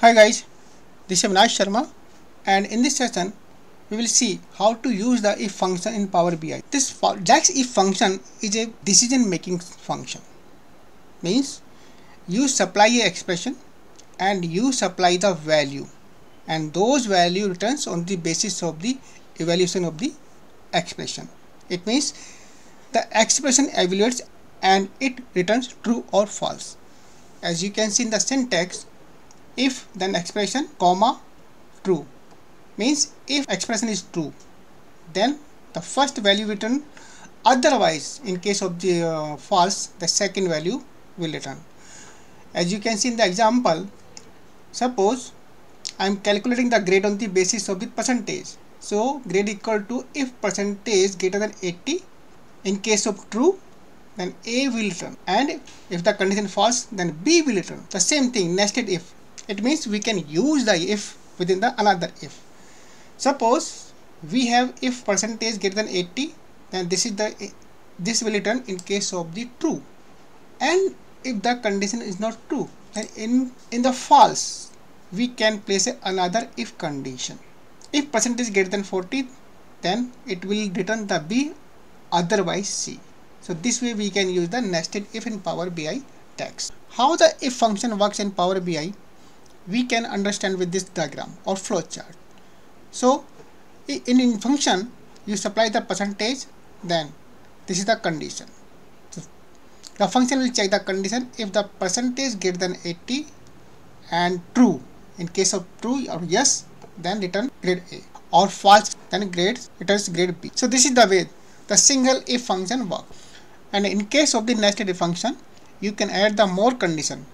Hi guys, this is Avinash Sharma and in this session we will see how to use the if function in Power BI. This DAX if function is a decision making function. Means you supply a expression and you supply the value and those value returns on the basis of the evaluation of the expression. It means the expression evaluates and it returns true or false. As you can see in the syntax, if then expression comma true. Means if expression is true then the first value return otherwise in case of the uh, false the second value will return. As you can see in the example suppose I am calculating the grade on the basis of the percentage. So grade equal to if percentage greater than 80 in case of true then A will return. And if the condition false then B will return. The same thing nested if it means we can use the if within the another if. Suppose we have if percentage greater than 80 then this is the this will return in case of the true. And if the condition is not true then in in the false we can place another if condition. If percentage greater than 40 then it will return the b otherwise c. So this way we can use the nested if in power bi DAX. How the if function works in power bi we can understand with this diagram or flowchart. So in, in function you supply the percentage then this is the condition. So the function will check the condition if the percentage greater than 80 and true in case of true or yes then return grade A or false then grade returns grade B. So this is the way the single if function works and in case of the nested if function you can add the more condition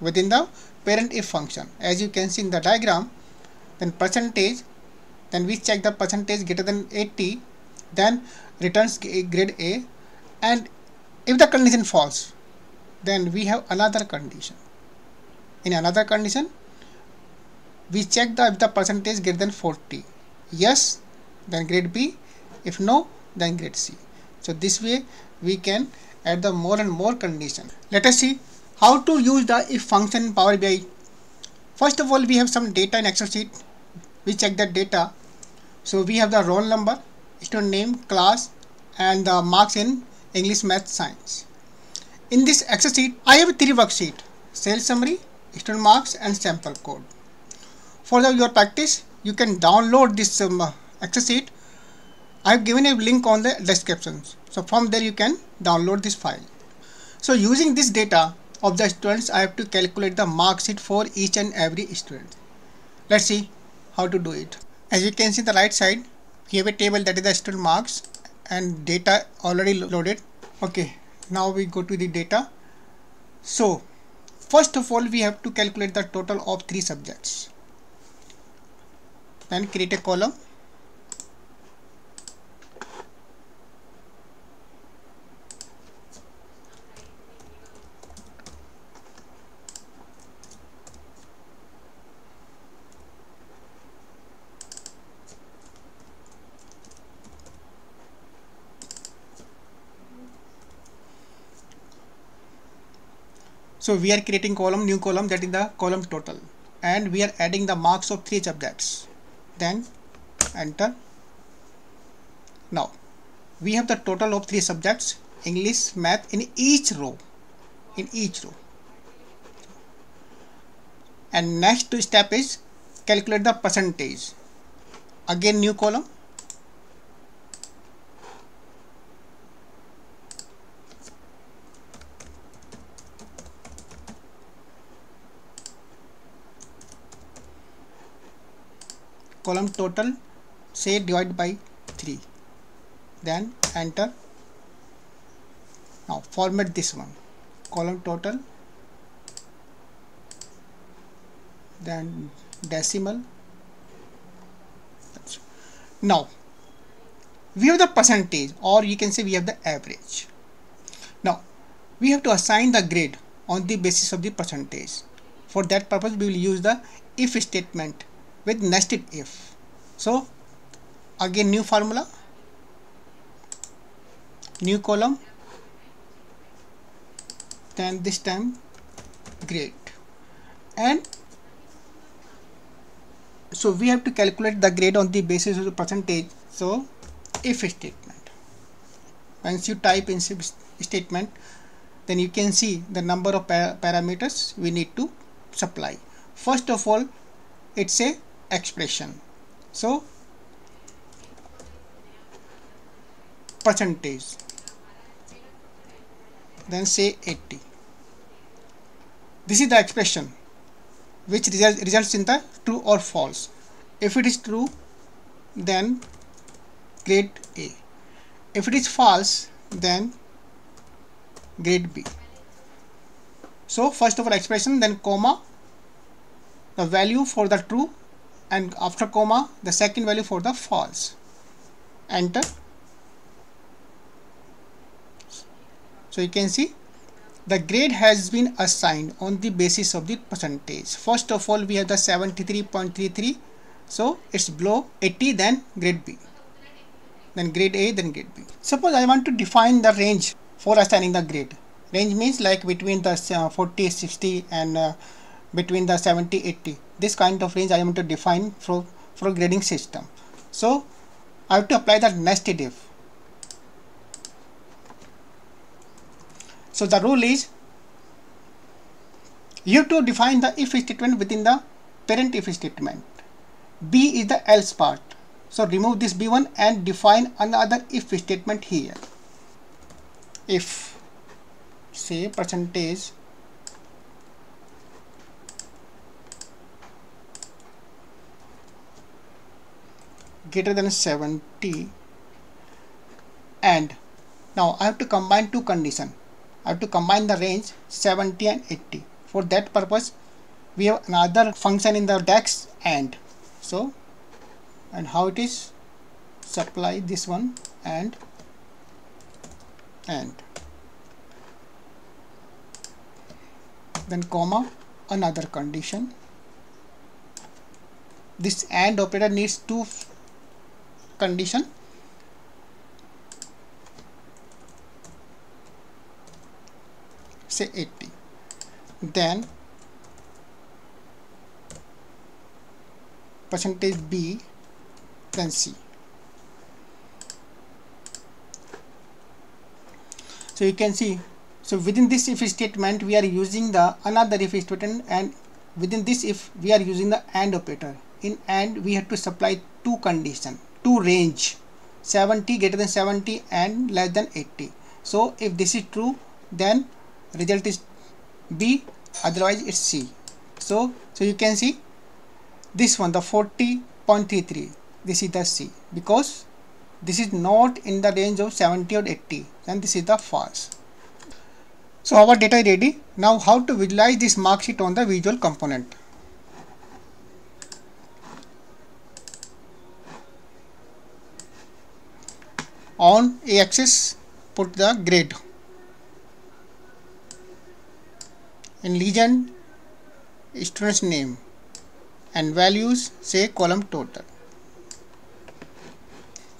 within the parent if function. As you can see in the diagram then percentage then we check the percentage greater than 80 then returns grade A and if the condition false then we have another condition. In another condition we check the if the percentage greater than 40 yes then grade B. If no then grade C. So this way we can add the more and more condition. Let us see how to use the if function in Power BI? First of all, we have some data in Excel sheet. We check that data. So we have the roll number, student name, class, and the marks in English, Math, Science. In this Excel sheet, I have three worksheet: sales summary, student marks, and sample code. For the, your practice, you can download this um, Excel sheet. I have given a link on the description. So from there you can download this file. So using this data, of the students I have to calculate the mark sheet for each and every student. Let's see how to do it. As you can see the right side we have a table that is the student marks and data already loaded. Okay now we go to the data. So first of all we have to calculate the total of three subjects. Then create a column So we are creating column, new column that is the column total and we are adding the marks of three subjects. Then enter. Now we have the total of three subjects English, Math in each row. In each row. And next step is calculate the percentage. Again new column column total say divide by 3 then enter. Now format this one. Column total. Then decimal. Now we have the percentage or you can say we have the average. Now we have to assign the grade on the basis of the percentage. For that purpose we will use the if statement with nested if. So again new formula. New column. Then this time grade and so we have to calculate the grade on the basis of the percentage. So if statement. Once you type in statement then you can see the number of par parameters we need to supply. First of all it's a expression. So percentage. Then say 80 this is the expression which result, results in the true or false. If it is true then grade A. If it is false then grade B. So first of all expression then comma the value for the true and after comma the second value for the false. Enter. So you can see the grade has been assigned on the basis of the percentage. First of all we have the 73.33 so it's below 80 then grade B. Then grade A then grade B. Suppose I want to define the range for assigning the grade. Range means like between the uh, 40 60 and uh, between the 70 80 this kind of range I want to define for for grading system. So I have to apply the nested if so the rule is you have to define the if statement within the parent if statement. B is the else part. So remove this b1 and define another if statement here. If say percentage greater than 70 and now I have to combine two condition. I have to combine the range 70 and 80 for that purpose we have another function in the DAX and. So and how it is? Supply this one and and. Then comma another condition. This AND operator needs two condition. Say 80 then percentage B then C. So you can see so within this if statement we are using the another if statement and within this if we are using the AND operator. In AND we have to supply two condition two range 70 greater than 70 and less than 80 so if this is true then result is B otherwise it's C. So so you can see this one the 40.33 this is the C because this is not in the range of 70 or 80 and this is the false. So our data is ready. Now how to visualize this mark sheet on the visual component on a axis put the grade in legend student's name and values say column total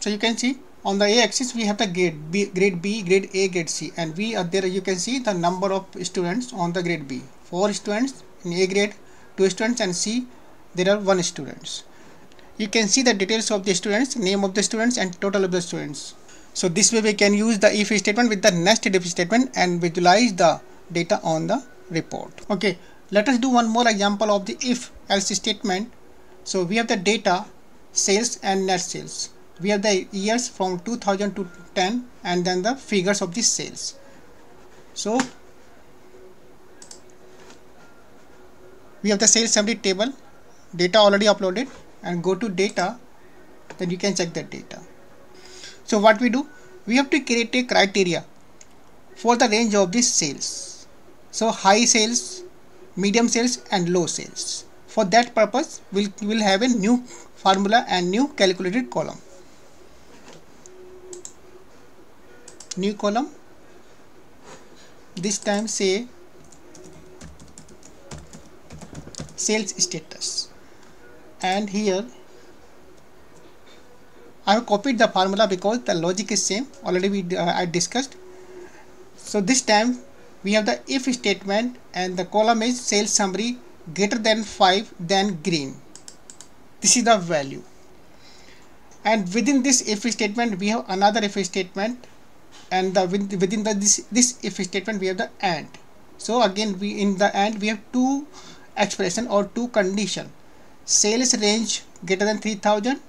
so you can see on the a-axis we have the grade B, grade B, grade A, grade C and we are there you can see the number of students on the grade B. 4 students in A grade, 2 students and C there are 1 students. You can see the details of the students, name of the students and total of the students. So this way we can use the if statement with the nested if statement and visualize the data on the report. Okay let us do one more example of the if else statement. So we have the data sales and net sales. We have the years from 2000 to 10 and then the figures of the sales. So we have the sales summary table. Data already uploaded and go to data. Then you can check that data so what we do? We have to create a criteria for the range of these sales. So high sales medium sales and low sales. For that purpose we'll, we'll have a new formula and new calculated column. New column. This time say sales status. And here I have copied the formula because the logic is same. Already we uh, I discussed. So this time we have the if statement and the column is sales summary greater than 5 then green. This is the value. And within this if statement we have another if statement. And the within the this this if statement we have the and. So again we in the and we have two expression or two condition. Sales range greater than 3000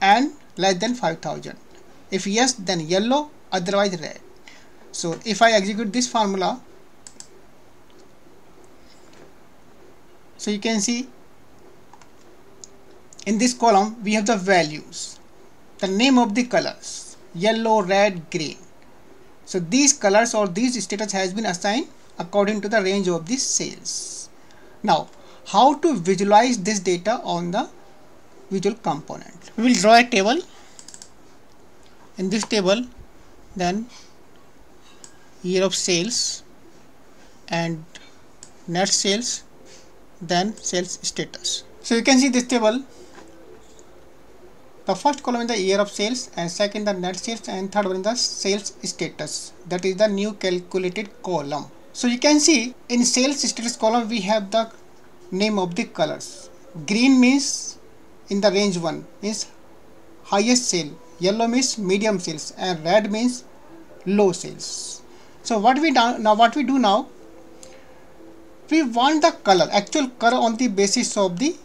and less than 5000 if yes then yellow otherwise red. So if I execute this formula so you can see in this column we have the values. The name of the colors yellow red green. So these colors or these status has been assigned according to the range of the sales now how to visualize this data on the visual component. We will draw a table. In this table then year of sales and net sales then sales status. So you can see this table. The first column is the year of sales and second the net sales and third one is the sales status. That is the new calculated column. So you can see in sales status column we have the name of the colors. Green means in the range 1 is highest sale. Yellow means medium sales and red means low sales. So what we do now what we do now? We want the color actual color on the basis of the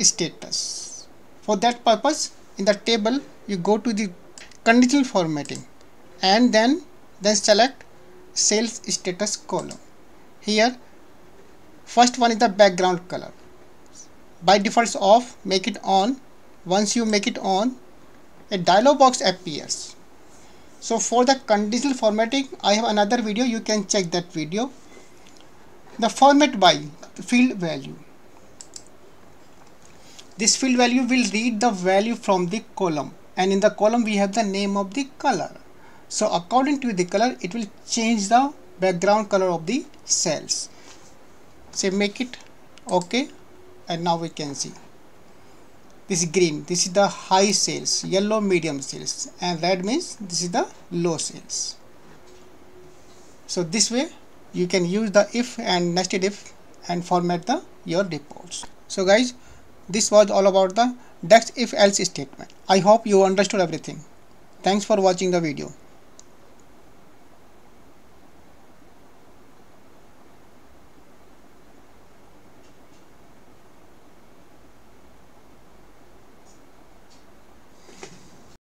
status. For that purpose in the table you go to the conditional formatting and then then select sales status column. Here first one is the background color by default off make it on. Once you make it on a dialog box appears. So for the conditional formatting I have another video. You can check that video. The format by field value. This field value will read the value from the column. And in the column we have the name of the color. So according to the color it will change the background color of the cells. Say make it okay and now we can see. This is green. This is the high sales yellow medium sales. And red means this is the low sales. So this way you can use the if and nested if and format the your reports so guys this was all about the DAX if else statement. I hope you understood everything. Thanks for watching the video